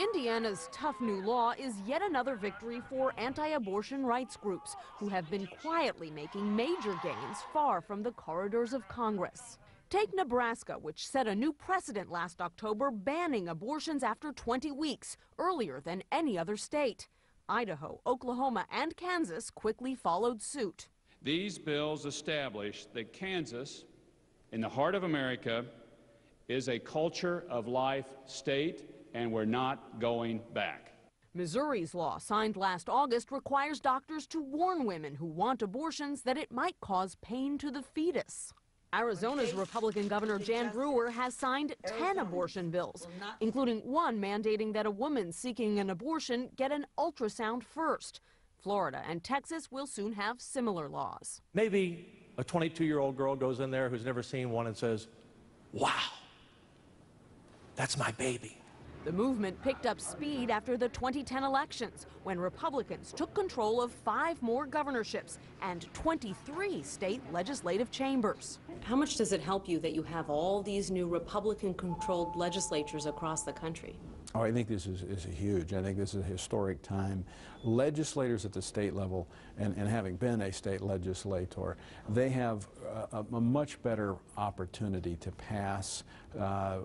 Indiana's tough new law is yet another victory for anti-abortion rights groups who have been quietly making major gains far from the corridors of Congress. Take Nebraska, which set a new precedent last October banning abortions after 20 weeks, earlier than any other state. Idaho, Oklahoma, and Kansas quickly followed suit. These bills establish that Kansas, in the heart of America, is a culture of life state, and we're not going back. Missouri's law, signed last August, requires doctors to warn women who want abortions that it might cause pain to the fetus. Arizona's Republican Governor Jan Brewer has signed 10 abortion bills, including one mandating that a woman seeking an abortion get an ultrasound first. Florida and Texas will soon have similar laws. Maybe a 22 year old girl goes in there who's never seen one and says, Wow, that's my baby. The movement picked up speed after the 2010 elections when Republicans took control of five more governorships and 23 state legislative chambers. How much does it help you that you have all these new Republican controlled legislatures across the country? Oh, I think this is, is huge. I think this is a historic time. Legislators at the state level, and, and having been a state legislator, they have a, a much better opportunity to pass uh,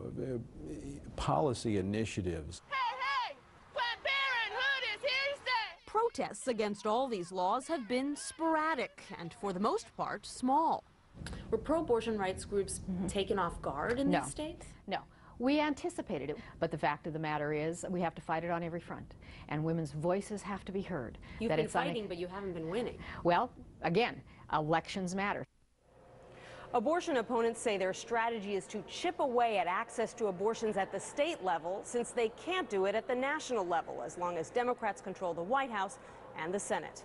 policy initiatives. Hey, hey! Planned Parenthood is here to stay! Protests against all these laws have been sporadic and, for the most part, small. Were pro abortion rights groups mm-hmm. taken off guard in No. these states? No. We anticipated it, but the fact of the matter is we have to fight it on every front, and women's voices have to be heard. You've that been it's una- fighting, but you haven't been winning. Well, again, elections matter. Abortion opponents say their strategy is to chip away at access to abortions at the state level since they can't do it at the national level as long as Democrats control the White House and the Senate.